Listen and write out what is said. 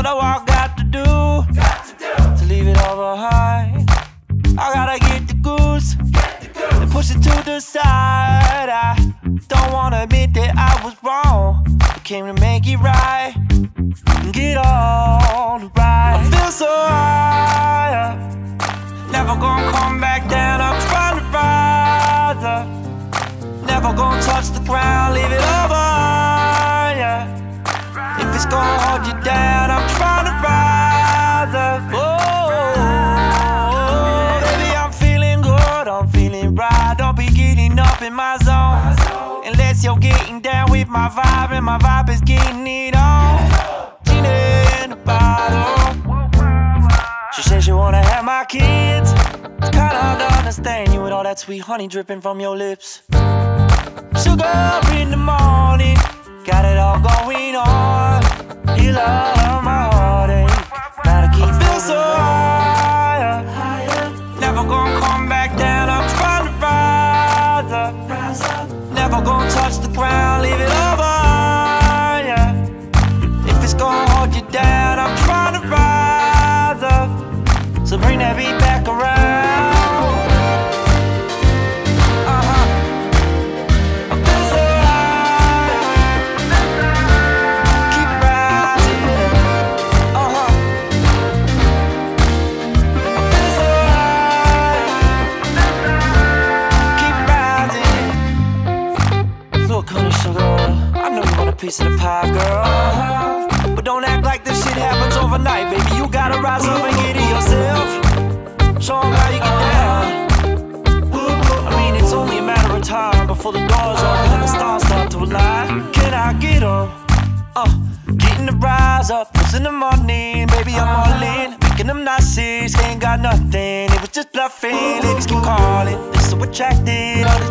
what do I got to do? Got to, do. to leave it all behind? I gotta get the goose, and push it to the side. I don't wanna admit that I was wrong. I came to make it right and get all right. I feel so high, never gonna come back down. I'm trying to rise up, never gonna touch the ground, leave it all behind. Yeah. If it's gonna hold you down, up in my zone. Unless you're getting down with my vibe, and my vibe is getting it on. Gina in the bottle. She says she wanna have my kids. It's kinda hard to understand you with all that sweet honey dripping from your lips. Sugar in the morning, So bring that beat back around. Piece of the pie, girl. Uh -huh. But don't act like this shit happens overnight, baby. You gotta rise up and before the doors open and the stars start to align. Can I get 'em? Uh, getting the rise up, in the morning, baby, I'm all in. Making them Nazis, ain't got nothing. It was just bluffing, ladies keep calling. They're so attracted, all the